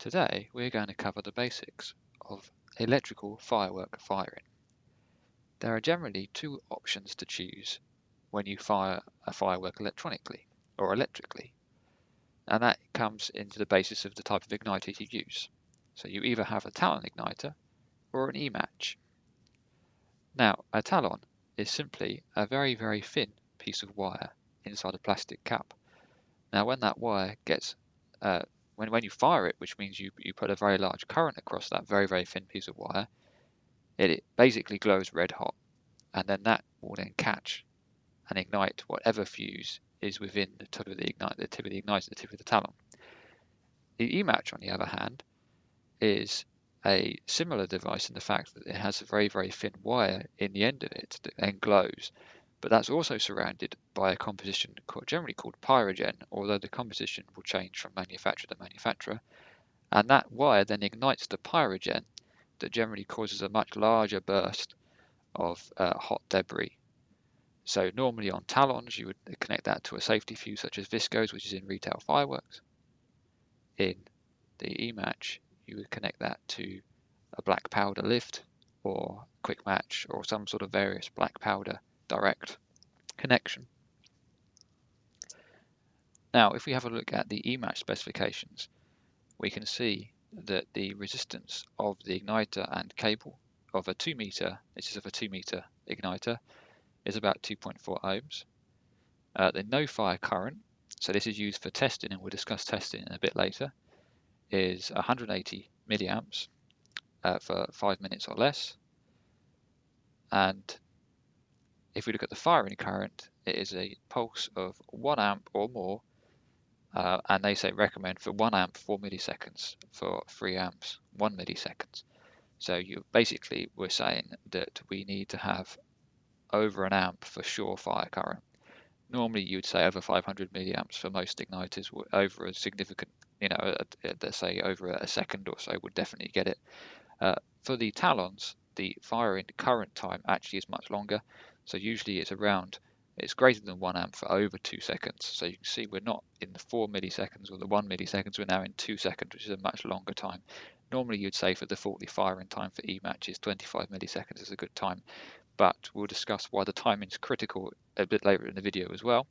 Today we're going to cover the basics of electrical firework firing. There are generally two options to choose when you fire a firework electronically or electrically and that comes into the basis of the type of igniter you use. So you either have a talon igniter or an E-match. Now a talon is simply a very very thin piece of wire inside a plastic cap. Now when that wire gets uh, when, when you fire it, which means you, you put a very large current across that very, very thin piece of wire, it, it basically glows red hot. And then that will then catch and ignite whatever fuse is within the tip of the ignite, the tip of the igniter, the tip of the talon. The E-match, on the other hand, is a similar device in the fact that it has a very, very thin wire in the end of it that then glows but that's also surrounded by a composition generally called pyrogen, although the composition will change from manufacturer to manufacturer. And that wire then ignites the pyrogen that generally causes a much larger burst of uh, hot debris. So normally on talons, you would connect that to a safety fuse such as Viscos, which is in retail fireworks. In the E-match, you would connect that to a black powder lift or quick match or some sort of various black powder direct connection. Now, if we have a look at the E-match specifications, we can see that the resistance of the igniter and cable of a 2 meter, this is of a 2 meter igniter, is about 2.4 ohms. Uh, the no fire current, so this is used for testing and we'll discuss testing in a bit later, is 180 milliamps uh, for 5 minutes or less. And if we look at the firing current, it is a pulse of 1 amp or more, uh, and they say recommend for 1 amp 4 milliseconds, for 3 amps 1 milliseconds. So you basically we're saying that we need to have over an amp for sure fire current. Normally you'd say over 500 milliamps for most igniters, over a significant, you know, let's say over a second or so would definitely get it. Uh, for the talons, the firing current time actually is much longer. So usually it's around, it's greater than 1 amp for over 2 seconds. So you can see we're not in the 4 milliseconds or the 1 milliseconds, we're now in 2 seconds, which is a much longer time. Normally you'd say for defaultly firing time for E-matches 25 milliseconds is a good time, but we'll discuss why the timing is critical a bit later in the video as well.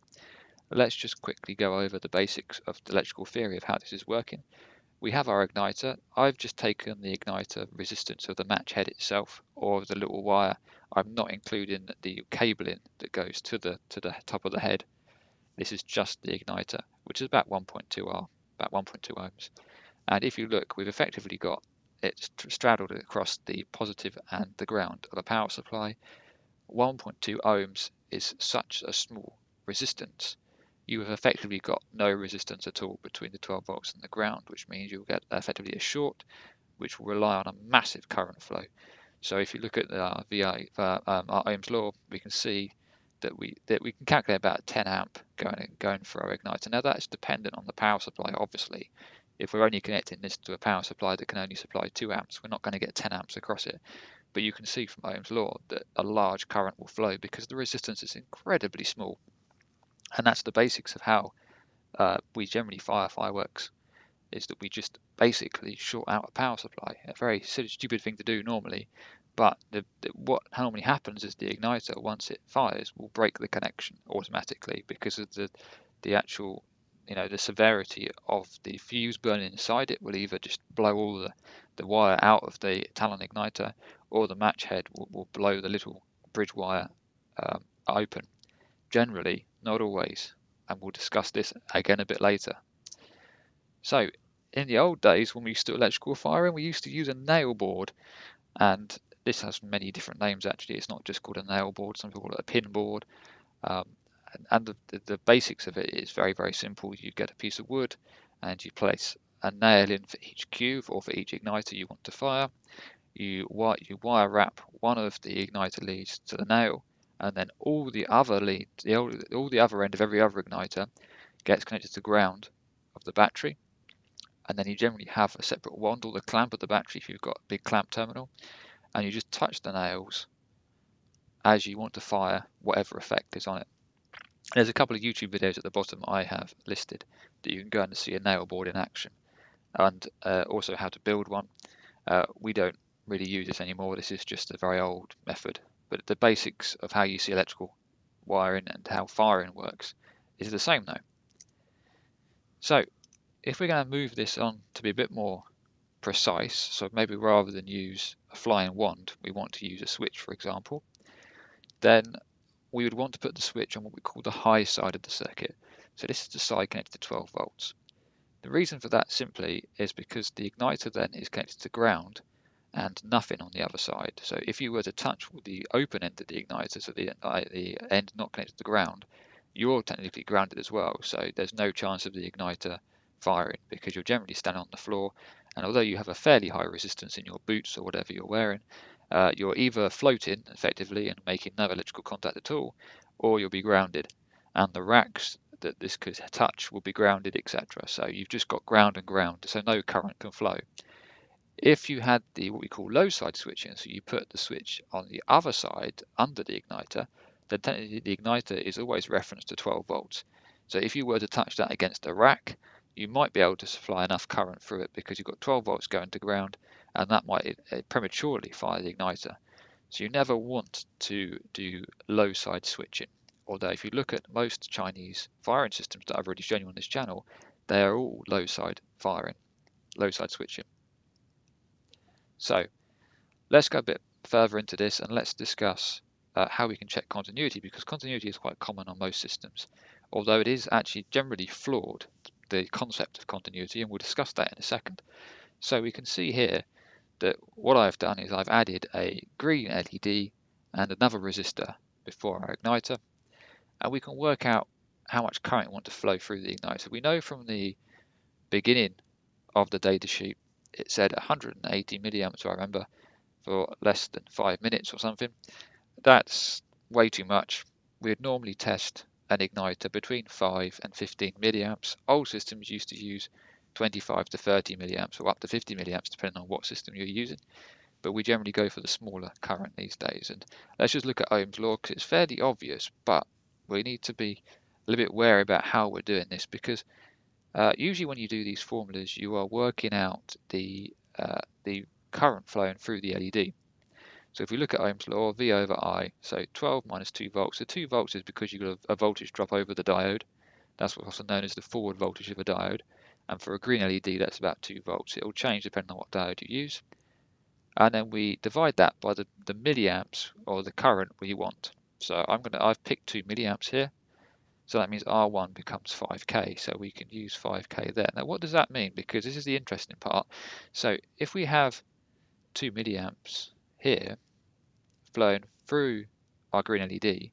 Let's just quickly go over the basics of the electrical theory of how this is working we have our igniter. I've just taken the igniter resistance of the match head itself or the little wire. I'm not including the cabling that goes to the to the top of the head. This is just the igniter, which is about 1.2 R, about 1.2 ohms. And if you look, we've effectively got it straddled across the positive and the ground of the power supply. 1.2 ohms is such a small resistance you have effectively got no resistance at all between the 12 volts and the ground, which means you'll get effectively a short, which will rely on a massive current flow. So if you look at our VI, uh, um, our Ohm's law, we can see that we that we can calculate about 10 amp going going for our igniter. Now that's dependent on the power supply, obviously. If we're only connecting this to a power supply that can only supply 2 amps, we're not going to get 10 amps across it. But you can see from Ohm's law that a large current will flow because the resistance is incredibly small and that's the basics of how uh, we generally fire fireworks is that we just basically short out a power supply a very stupid thing to do normally. But the, the, what normally happens is the igniter once it fires will break the connection automatically because of the the actual you know the severity of the fuse burning inside it will either just blow all the, the wire out of the talon igniter or the match head will, will blow the little bridge wire um, open generally not always, and we'll discuss this again a bit later. So, in the old days when we used to electrical firing, we used to use a nail board, and this has many different names actually. It's not just called a nail board, some people call it a pin board. Um, and, and the, the basics of it is very, very simple. You get a piece of wood and you place a nail in for each cube or for each igniter you want to fire. You, you wire wrap one of the igniter leads to the nail and then all the other lead, the, all the other end of every other igniter gets connected to the ground of the battery. And then you generally have a separate wand or the clamp of the battery if you've got a big clamp terminal. And you just touch the nails as you want to fire whatever effect is on it. There's a couple of YouTube videos at the bottom I have listed that you can go and see a nail board in action. and uh, also how to build one. Uh, we don't really use this anymore. This is just a very old method, but the basics of how you see electrical wiring and how firing works is the same though. So if we're going to move this on to be a bit more precise, so maybe rather than use a flying wand, we want to use a switch, for example, then we would want to put the switch on what we call the high side of the circuit. So this is the side connected to 12 volts. The reason for that simply is because the igniter then is connected to ground and nothing on the other side. So if you were to touch the open end of the igniter, so the, the end not connected to the ground, you're technically grounded as well. So there's no chance of the igniter firing because you're generally standing on the floor. And although you have a fairly high resistance in your boots or whatever you're wearing, uh, you're either floating effectively and making no electrical contact at all, or you'll be grounded. And the racks that this could touch will be grounded, etc. So you've just got ground and ground, so no current can flow. If you had the what we call low side switching, so you put the switch on the other side under the igniter, then the igniter is always referenced to 12 volts. So if you were to touch that against a rack, you might be able to supply enough current through it because you've got 12 volts going to ground and that might prematurely fire the igniter. So you never want to do low side switching. Although if you look at most Chinese firing systems that I've already shown you on this channel, they are all low side firing, low side switching. So let's go a bit further into this and let's discuss uh, how we can check continuity because continuity is quite common on most systems, although it is actually generally flawed, the concept of continuity, and we'll discuss that in a second. So we can see here that what I've done is I've added a green LED and another resistor before our igniter and we can work out how much current we want to flow through the igniter. We know from the beginning of the data sheet it said 180 milliamps I remember for less than five minutes or something. That's way too much. We'd normally test an igniter between 5 and 15 milliamps. Old systems used to use 25 to 30 milliamps or up to 50 milliamps depending on what system you're using but we generally go for the smaller current these days and let's just look at Ohm's law because it's fairly obvious but we need to be a little bit wary about how we're doing this because uh, usually when you do these formulas you are working out the uh, the current flowing through the LED so if we look at Ohm's law V over I so 12 minus 2 volts the 2 volts is because you've got a, a voltage drop over the diode that's what's also known as the forward voltage of a diode and for a green LED that's about 2 volts. It will change depending on what diode you use. And then we divide that by the, the milliamps or the current we want. So I'm gonna I've picked 2 milliamps here. So that means R1 becomes 5k. So we can use 5k there. Now what does that mean? Because this is the interesting part. So if we have 2 milliamps here flowing through our green LED,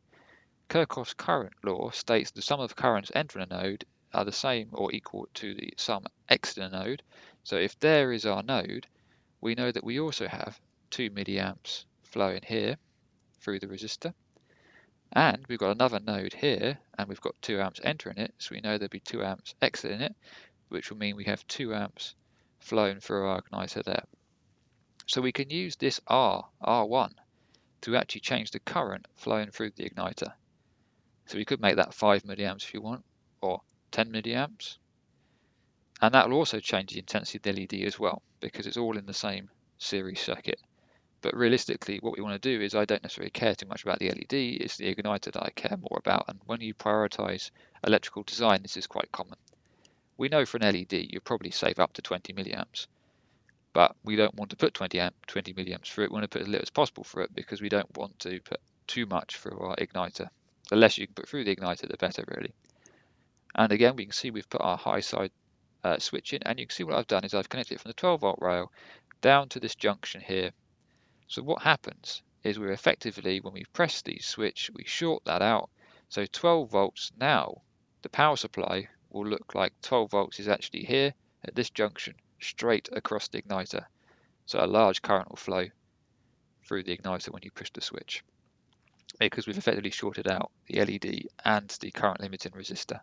Kirchhoff's current law states the sum of currents entering a node are the same or equal to the sum exiting a node. So if there is our node, we know that we also have 2 milliamps flowing here through the resistor. And we've got another node here, and we've got 2 amps entering it, so we know there'll be 2 amps exiting it, which will mean we have 2 amps flowing through our igniter there. So we can use this R, R1, to actually change the current flowing through the igniter. So we could make that 5 milliamps if you want, or 10 milliamps. And that will also change the intensity of the LED as well, because it's all in the same series circuit. But realistically, what we want to do is I don't necessarily care too much about the LED, it's the igniter that I care more about. And when you prioritize electrical design, this is quite common. We know for an LED, you probably save up to 20 milliamps, but we don't want to put 20, amp, 20 milliamps for it. We want to put as little as possible for it because we don't want to put too much through our igniter. The less you can put through the igniter, the better, really. And again, we can see we've put our high side uh, switch in and you can see what I've done is I've connected it from the 12 volt rail down to this junction here. So what happens is we're effectively, when we press the switch, we short that out. So 12 volts now, the power supply will look like 12 volts is actually here at this junction, straight across the igniter. So a large current will flow through the igniter when you push the switch because we've effectively shorted out the LED and the current limiting resistor.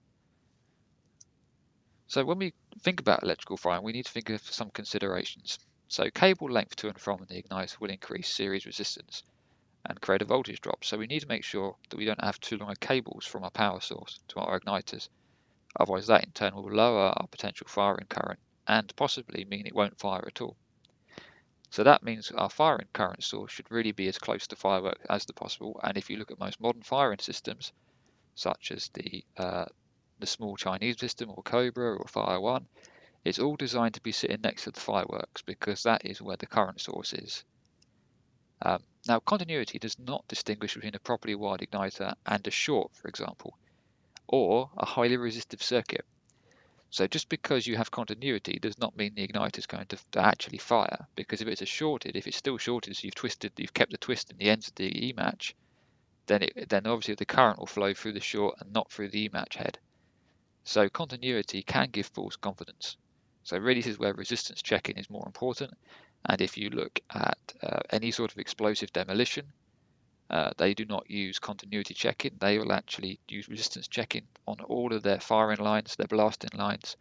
So when we think about electrical firing, we need to think of some considerations. So cable length to and from the igniter will increase series resistance and create a voltage drop. So we need to make sure that we don't have too long of cables from our power source to our igniters. Otherwise that in turn will lower our potential firing current and possibly mean it won't fire at all. So that means our firing current source should really be as close to fireworks as the possible. And if you look at most modern firing systems, such as the uh, the small Chinese system or Cobra or Fire One, it's all designed to be sitting next to the fireworks because that is where the current source is. Um, now, continuity does not distinguish between a properly wired igniter and a short, for example, or a highly resistive circuit. So just because you have continuity does not mean the igniter is going to, to actually fire, because if it's a shorted, if it's still shorted, so you've twisted, you've kept the twist in the ends of the E-match, then it, then obviously the current will flow through the short and not through the E-match head. So continuity can give false confidence. So really this is where resistance checking is more important. And if you look at uh, any sort of explosive demolition, uh, they do not use continuity checking. They will actually use resistance checking on all of their firing lines, their blasting lines,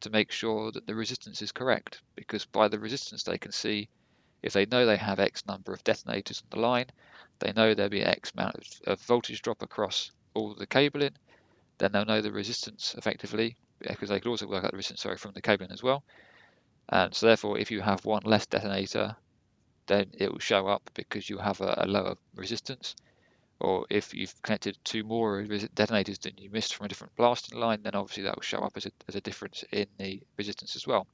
to make sure that the resistance is correct. Because by the resistance they can see, if they know they have X number of detonators on the line, they know there'll be X amount of, of voltage drop across all the cabling, then they'll know the resistance effectively, because they could also work out the resistance sorry, from the cabling as well. And so therefore, if you have one less detonator, then it will show up because you have a, a lower resistance. Or if you've connected two more detonators than you missed from a different blasting line, then obviously that will show up as a, as a difference in the resistance as well.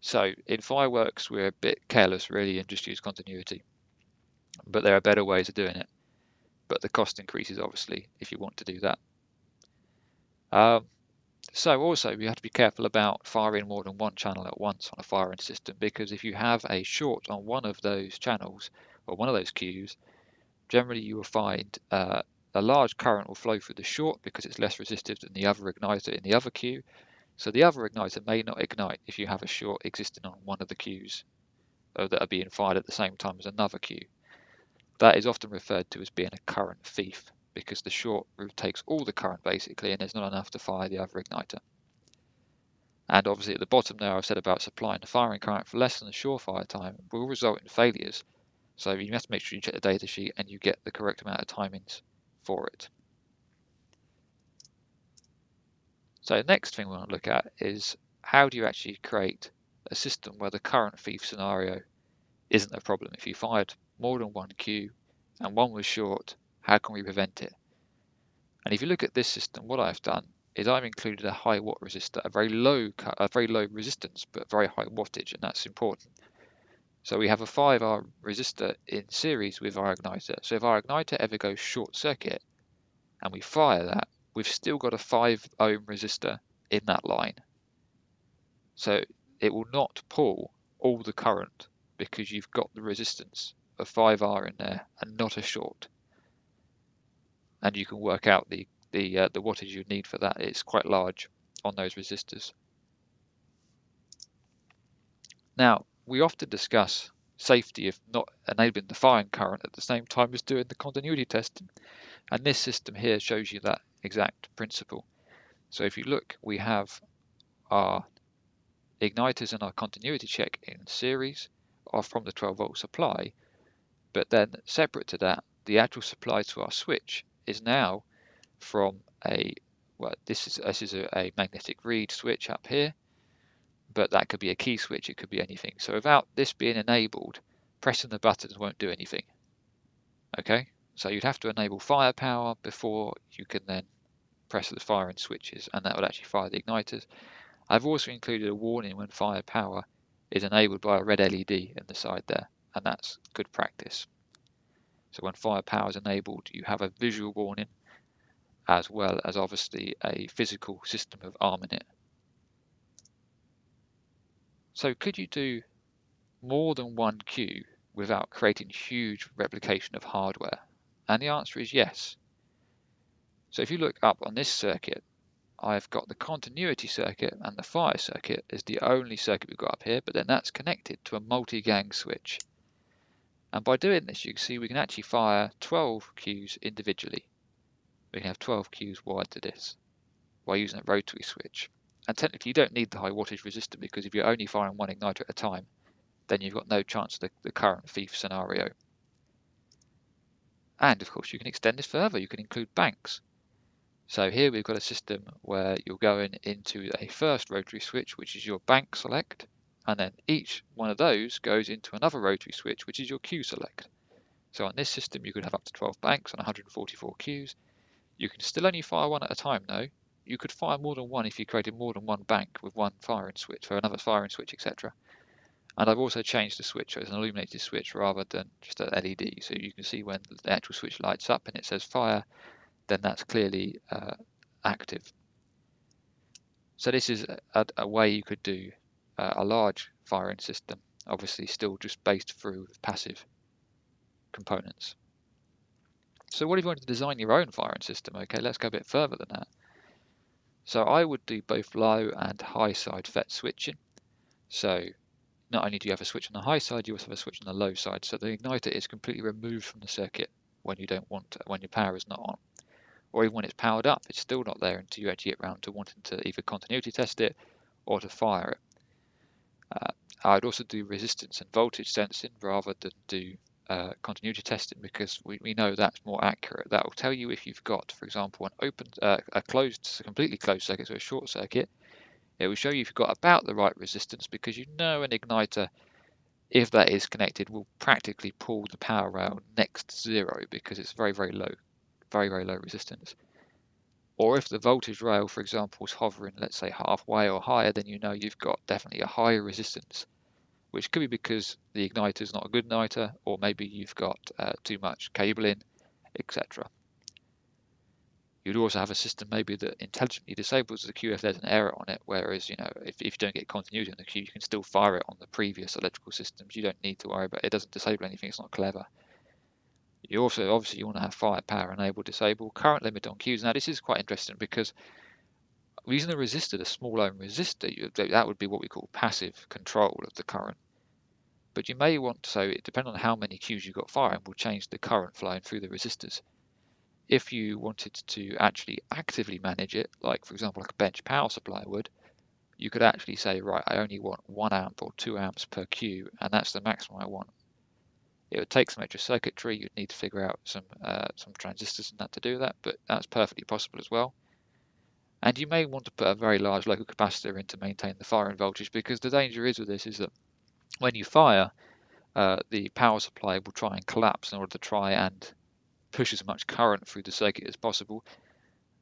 So in fireworks, we're a bit careless really and just use continuity. But there are better ways of doing it. But the cost increases obviously if you want to do that. Um, so also we have to be careful about firing more than one channel at once on a firing system because if you have a short on one of those channels or one of those cues, generally you will find uh, a large current will flow through the short because it's less resistive than the other igniter in the other cue. So the other igniter may not ignite if you have a short existing on one of the cues uh, that are being fired at the same time as another cue. That is often referred to as being a current thief because the short route takes all the current basically and there's not enough to fire the other igniter. And obviously at the bottom there I've said about supplying the firing current for less than the surefire time will result in failures. So you have to make sure you check the data sheet and you get the correct amount of timings for it. So the next thing we want to look at is how do you actually create a system where the current thief scenario isn't a problem. If you fired more than one cue and one was short how can we prevent it? And if you look at this system, what I've done is I've included a high watt resistor, a very low, a very low resistance, but very high wattage, and that's important. So we have a 5R resistor in series with our igniter. So if our igniter ever goes short circuit and we fire that, we've still got a 5 ohm resistor in that line. So it will not pull all the current because you've got the resistance of 5R in there and not a short and you can work out the the uh, the wattage you need for that. It's quite large on those resistors. Now we often discuss safety of not enabling the firing current at the same time as doing the continuity testing, and this system here shows you that exact principle. So if you look, we have our igniters and our continuity check in series are from the 12 volt supply, but then separate to that, the actual supply to our switch is now from a well this is this is a, a, magnetic reed switch up here but that could be a key switch it could be anything. So without this being enabled pressing the buttons won't do anything okay? So you'd have to enable firepower before you can then press the firing switches and that would actually fire the igniters. I've also included a warning when firepower is enabled by a red LED in the side there and that's good practice so when firepower is enabled, you have a visual warning as well as obviously a physical system of arming it. So could you do more than one cue without creating huge replication of hardware? And the answer is yes. So if you look up on this circuit, I've got the continuity circuit and the fire circuit is the only circuit we've got up here, but then that's connected to a multi-gang switch. And by doing this, you can see we can actually fire 12 cues individually. We can have 12 cues wired to this by using a rotary switch. And technically you don't need the high wattage resistor because if you're only firing one igniter at a time, then you've got no chance of the, the current thief scenario. And of course you can extend this further, you can include banks. So here we've got a system where you're going into a first rotary switch, which is your bank select, and then each one of those goes into another rotary switch, which is your cue select. So on this system, you could have up to 12 banks and 144 cues. You can still only fire one at a time though. You could fire more than one if you created more than one bank with one firing switch for another firing switch, etc. And I've also changed the switch so it's an illuminated switch rather than just an LED. So you can see when the actual switch lights up and it says fire, then that's clearly uh, active. So this is a, a way you could do uh, a large firing system, obviously still just based through passive components. So what if you want to design your own firing system? Okay, let's go a bit further than that. So I would do both low and high side FET switching. So not only do you have a switch on the high side, you also have a switch on the low side. So the igniter is completely removed from the circuit when you don't want to, when your power is not on. Or even when it's powered up, it's still not there until you actually get around to wanting to either continuity test it or to fire it. Uh, I'd also do resistance and voltage sensing rather than do uh, continuity testing because we, we know that's more accurate. That will tell you if you've got, for example, an open, uh, a closed, a completely closed circuit, so a short circuit. It will show you if you've got about the right resistance because you know an igniter, if that is connected, will practically pull the power rail next to zero because it's very, very low, very, very low resistance. Or if the voltage rail, for example, is hovering, let's say halfway or higher, then you know you've got definitely a higher resistance which could be because the igniter is not a good igniter, or maybe you've got uh, too much cabling, etc. You'd also have a system maybe that intelligently disables the cue if there's an error on it, whereas you know if, if you don't get continuity on the cue, you can still fire it on the previous electrical systems. You don't need to worry about it. It doesn't disable anything. It's not clever. You also obviously you want to have firepower enable disable current limit on cues. Now this is quite interesting because using a resistor, the small ohm resistor, you, that would be what we call passive control of the current. But you may want, to so it depends on how many cues you've got firing, will change the current flowing through the resistors. If you wanted to actually actively manage it, like for example, like a bench power supply would, you could actually say, right, I only want one amp or two amps per cue, and that's the maximum I want. It would take some extra circuitry. You'd need to figure out some uh, some transistors and that to do that, but that's perfectly possible as well. And you may want to put a very large local capacitor in to maintain the firing voltage, because the danger is with this is that when you fire, uh, the power supply will try and collapse in order to try and push as much current through the circuit as possible.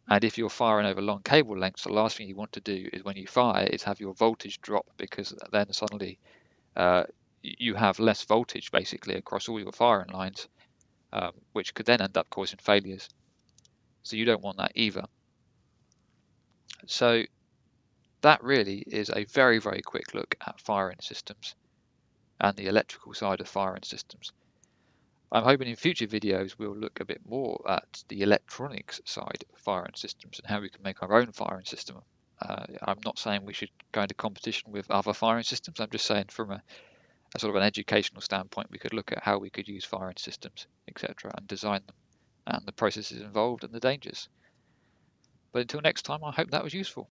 And if you're firing over long cable lengths, the last thing you want to do is when you fire is have your voltage drop because then suddenly uh, you have less voltage basically across all your firing lines, um, which could then end up causing failures. So you don't want that either. So that really is a very, very quick look at firing systems and the electrical side of firing systems. I'm hoping in future videos we'll look a bit more at the electronics side of firing systems and how we can make our own firing system. Uh, I'm not saying we should go into competition with other firing systems. I'm just saying from a, a sort of an educational standpoint, we could look at how we could use firing systems, etc., and design them, and the processes involved and the dangers. But until next time, I hope that was useful.